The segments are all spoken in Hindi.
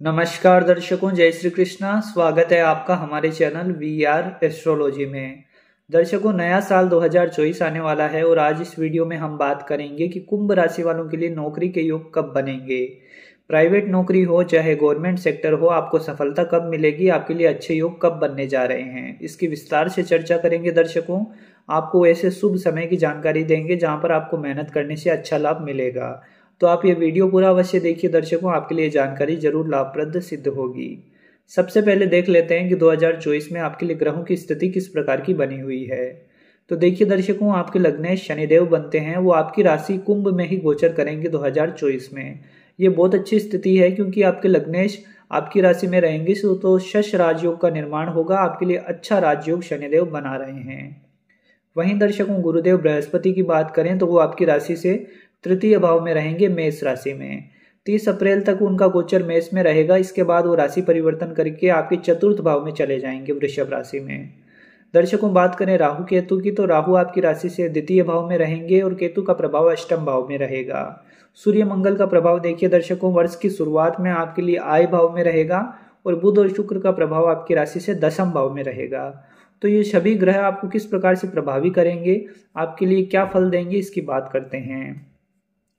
नमस्कार दर्शकों, जय श्री कृष्णा। स्वागत है आपका हमारे चैनल वी आर एस्ट्रोलॉजी में। दर्शकों, नया साल 2024 आने वाला है और आज इस वीडियो में हम बात करेंगे कि कुंभ राशि वालों के लिए नौकरी के योग कब बनेंगे। प्राइवेट नौकरी हो, चाहे गवर्नमेंट सेक्टर हो, आपको सफलता कब मिलेगी, आपके लिए अच्छे योग कब बनने जा रहे हैं, इसकी विस्तार से चर्चा करेंगे दर्शकों। आपको ऐसे शुभ समय की जानकारी देंगे जहाँ पर आपको मेहनत करने से अच्छा लाभ मिलेगा। तो आप ये वीडियो पूरा अवश्य देखिए दर्शकों, आपके लिए जानकारी ज़रूर लाभप्रद सिद्ध होगी। सबसे पहले देख लेते हैं कि 2024 में आपके लिए ग्रहों की स्थिति किस प्रकार की बनी हुई है। तो देखिए दर्शकों, आपके लग्न शनिदेव बनते हैं, वो आपकी राशि कुंभ में ही गोचर करेंगे 2024 में। ये बहुत अच्छी स्थिति है क्योंकि आपके लग्नेश आपकी राशि में रहेंगे तो शश राजयोग का निर्माण होगा, आपके लिए अच्छा राजयोग शनिदेव बना रहे हैं। वहीं दर्शकों, गुरुदेव बृहस्पति की बात करें तो वो आपकी राशि से तृतीय भाव में रहेंगे मेष राशि में। तीस अप्रैल तक उनका गोचर मेष में रहेगा, इसके बाद वो राशि परिवर्तन करके आपके चतुर्थ भाव में चले जाएँगे वृषभ राशि में। दर्शकों बात करें राहु केतु की तो राहु आपकी राशि से द्वितीय भाव में रहेंगे और केतु का प्रभाव अष्टम भाव में रहेगा। सूर्य मंगल का प्रभाव देखिए दर्शकों, वर्ष की शुरुआत में आपके लिए आय भाव में रहेगा और बुध और शुक्र का प्रभाव आपकी राशि से दसम भाव में रहेगा। तो ये सभी ग्रह आपको किस प्रकार से प्रभावी करेंगे, आपके लिए क्या फल देंगे, इसकी बात करते हैं।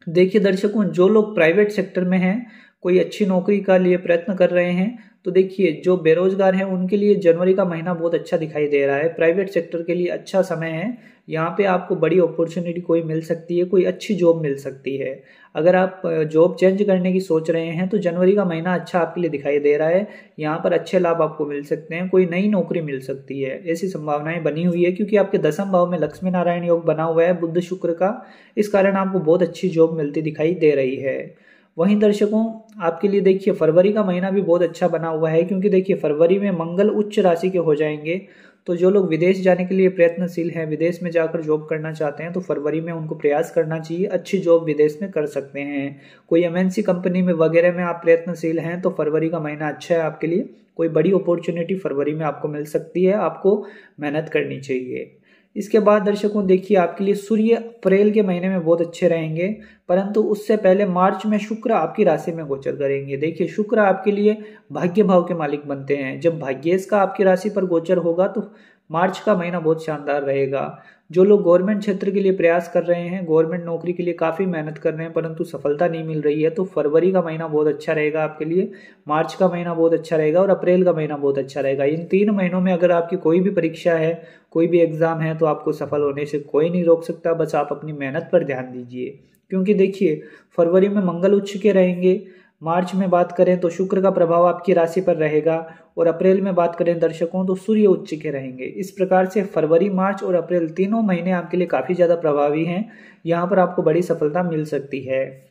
देखिए दर्शकों जो लोग प्राइवेट सेक्टर में हैं कोई अच्छी नौकरी का लिए प्रयत्न कर रहे हैं तो देखिए, जो बेरोजगार हैं, उनके लिए जनवरी का महीना बहुत अच्छा दिखाई दे रहा है। प्राइवेट सेक्टर के लिए अच्छा समय है। यहाँ पे आपको बड़ी अपॉर्चुनिटी कोई मिल सकती है, कोई अच्छी जॉब मिल सकती है। अगर आप जॉब चेंज करने की सोच रहे हैं तो जनवरी का महीना अच्छा आपके लिए दिखाई दे रहा है। यहाँ पर अच्छे लाभ आपको मिल सकते हैं, कोई नई नौकरी मिल सकती है। ऐसी संभावनाएँ बनी हुई है, क्योंकि आपके दसम भाव में लक्ष्मी नारायण योग बना हुआ है, बुद्ध शुक्र का। इस कारण आपको बहुत अच्छी जॉब मिलती दिखाई दे रही है। वहीं दर्शकों, आपके लिए देखिए फरवरी का महीना भी बहुत अच्छा बना हुआ है, क्योंकि देखिए फरवरी में मंगल उच्च राशि के हो जाएँगे। तो जो लोग विदेश जाने के लिए प्रयत्नशील हैं, विदेश में जाकर जॉब करना चाहते हैं तो फरवरी में उनको प्रयास करना चाहिए, अच्छी जॉब विदेश में कर सकते हैं। कोई एमएनसी कंपनी में वगैरह में आप प्रयत्नशील हैं तो फरवरी का महीना अच्छा है आपके लिए। कोई बड़ी अपॉर्चुनिटी फरवरी में आपको मिल सकती है, आपको मेहनत करनी चाहिए। इसके बाद दर्शकों, देखिए आपके लिए सूर्य अप्रैल के महीने में बहुत अच्छे रहेंगे, परंतु उससे पहले मार्च में शुक्र आपकी राशि में गोचर करेंगे। देखिए, शुक्र आपके लिए भाग्य भाव के मालिक बनते हैं। जब भाग्येश का आपकी राशि पर गोचर होगा तो मार्च का महीना बहुत शानदार रहेगा। जो लोग गवर्नमेंट क्षेत्र के लिए प्रयास कर रहे हैं, गवर्नमेंट नौकरी के लिए काफ़ी मेहनत कर रहे हैं, परंतु सफलता नहीं मिल रही है तो फरवरी का महीना बहुत अच्छा रहेगा आपके लिए, मार्च का महीना बहुत अच्छा रहेगा और अप्रैल का महीना बहुत अच्छा रहेगा। इन तीन महीनों में अगर आपकी कोई भी परीक्षा है, कोई भी एग्ज़ाम है तो आपको सफल होने से कोई नहीं रोक सकता, बस आप अपनी मेहनत पर ध्यान दीजिए। क्योंकि देखिए, फरवरी में मंगल उच्च के रहेंगे मार्च में बात करें तो शुक्र का प्रभाव आपकी राशि पर रहेगा और अप्रैल में बात करें दर्शकों तो सूर्य उच्च के रहेंगे। इस प्रकार से फरवरी, मार्च और अप्रैल तीनों महीने आपके लिए काफ़ी ज़्यादा प्रभावी हैं। यहाँ पर आपको बड़ी सफलता मिल सकती है।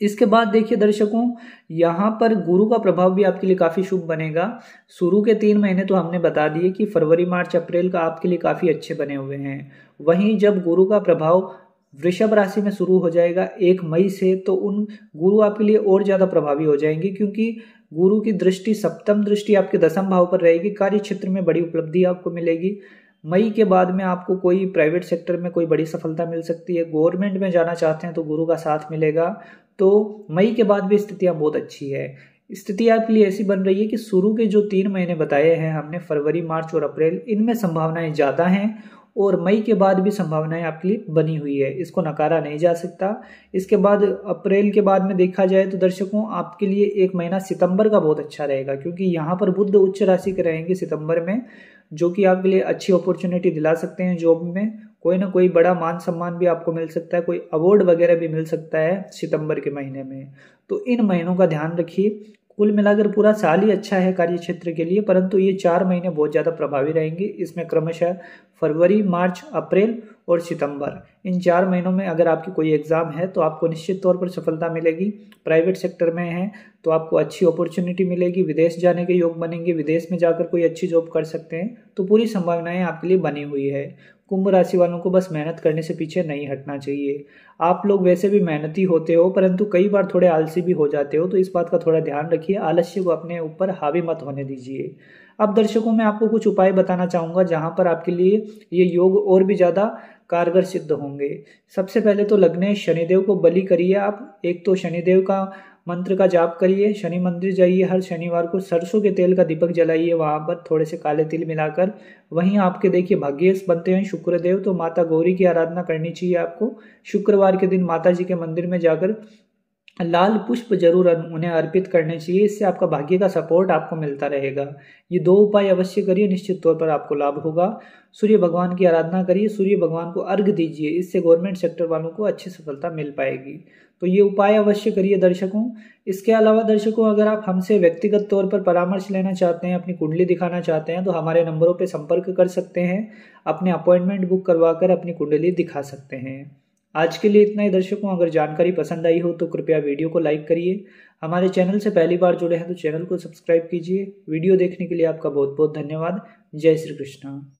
इसके बाद देखिए दर्शकों, यहाँ पर गुरु का प्रभाव भी आपके लिए काफ़ी शुभ बनेगा। शुरू के तीन महीने तो हमने बता दिए कि फरवरी, मार्च, अप्रैल का आपके लिए काफ़ी अच्छे बने हुए हैं। वहीं जब गुरु का प्रभाव वृषभ राशि में शुरू हो जाएगा एक मई से तो उन गुरु आपके लिए और ज़्यादा प्रभावी हो जाएँगे, क्योंकि गुरु की दृष्टि सप्तम दृष्टि आपके दसम भाव पर रहेगी, कार्य क्षेत्र में बड़ी उपलब्धि आपको मिलेगी। मई के बाद में आपको कोई प्राइवेट सेक्टर में कोई बड़ी सफलता मिल सकती है। गवर्नमेंट में जाना चाहते हैं तो गुरु का साथ मिलेगा। तो मई के बाद भी स्थितियाँ बहुत अच्छी है। स्थिति आपके लिए ऐसी बन रही है कि शुरू के जो तीन महीने बताए हैं हमने, फरवरी, मार्च और अप्रैल, इनमें संभावनाएँ ज़्यादा हैं और मई के बाद भी संभावनाएँ आपके लिए बनी हुई है। इसको नकारा नहीं जा सकता। इसके बाद अप्रैल के बाद में देखा जाए तो दर्शकों, आपके लिए एक महीना सितंबर का बहुत अच्छा रहेगा, क्योंकि यहाँ पर बुद्ध उच्च राशि के रहेंगे सितंबर में, जो कि आपके लिए अच्छी अपॉर्चुनिटी दिला सकते हैं जॉब में। कोई ना कोई बड़ा मान सम्मान भी आपको मिल सकता है, कोई अवार्ड वगैरह भी मिल सकता है सितंबर के महीने में। तो इन महीनों का ध्यान रखिए। कुल मिलाकर पूरा साल ही अच्छा है कार्य क्षेत्र के लिए, परंतु ये चार महीने बहुत ज़्यादा प्रभावी रहेंगे। इसमें क्रमशः फरवरी, मार्च, अप्रैल और सितंबर। इन चार महीनों में अगर आपकी कोई एग्ज़ाम है तो आपको निश्चित तौर पर सफलता मिलेगी। प्राइवेट सेक्टर में है तो आपको अच्छी अपॉर्चुनिटी मिलेगी। विदेश जाने के योग बनेंगे। विदेश में जाकर कोई अच्छी जॉब कर सकते हैं। तो पूरी संभावनाएँ आपके लिए बनी हुई है। कुंभ राशि वालों को बस मेहनत करने से पीछे नहीं हटना चाहिए। आप लोग वैसे भी मेहनती होते हो, परंतु कई बार थोड़े आलसी भी हो जाते हो तो इस बात का थोड़ा ध्यान रखिए, आलस्य को अपने ऊपर हावी मत होने दीजिए। अब दर्शकों, मैं आपको कुछ उपाय बताना चाहूँगा, जहाँ पर आपके लिए ये योग और भी ज़्यादा कारगर सिद्ध होंगे। सबसे पहले तो लग्ने शनिदेव को बलि करिए आप। एक तो शनिदेव का मंत्र का जाप करिए, शनि मंदिर जाइए, हर शनिवार को सरसों के तेल का दीपक जलाइए, वहाँ पर थोड़े से काले तिल मिलाकर। वहीं आपके देखिए भाग्यस बनते हैं, शुक्रदेव तो माता गौरी की आराधना करनी चाहिए आपको। शुक्रवार के दिन माता जी के मंदिर में जाकर लाल पुष्प ज़रूर उन्हें अर्पित करने चाहिए। इससे आपका भाग्य का सपोर्ट आपको मिलता रहेगा। ये दो उपाय अवश्य करिए, निश्चित तौर पर आपको लाभ होगा। सूर्य भगवान की आराधना करिए। सूर्य भगवान को अर्घ दीजिए। इससे गवर्नमेंट सेक्टर वालों को अच्छी सफलता मिल पाएगी। तो ये उपाय अवश्य करिए दर्शकों। इसके अलावा दर्शकों, अगर आप हमसे व्यक्तिगत तौर पर परामर्श लेना चाहते हैं, अपनी कुंडली दिखाना चाहते हैं तो हमारे नंबरों पर संपर्क कर सकते हैं। अपने अपॉइंटमेंट बुक करवाकर अपनी कुंडली दिखा सकते हैं। आज के लिए इतना ही, दर्शकों, अगर जानकारी पसंद आई हो तो कृपया वीडियो को लाइक करिए। हमारे चैनल से पहली बार जुड़े हैं तो चैनल को सब्सक्राइब कीजिए। वीडियो देखने के लिए आपका बहुत बहुत धन्यवाद। जय श्री कृष्णा।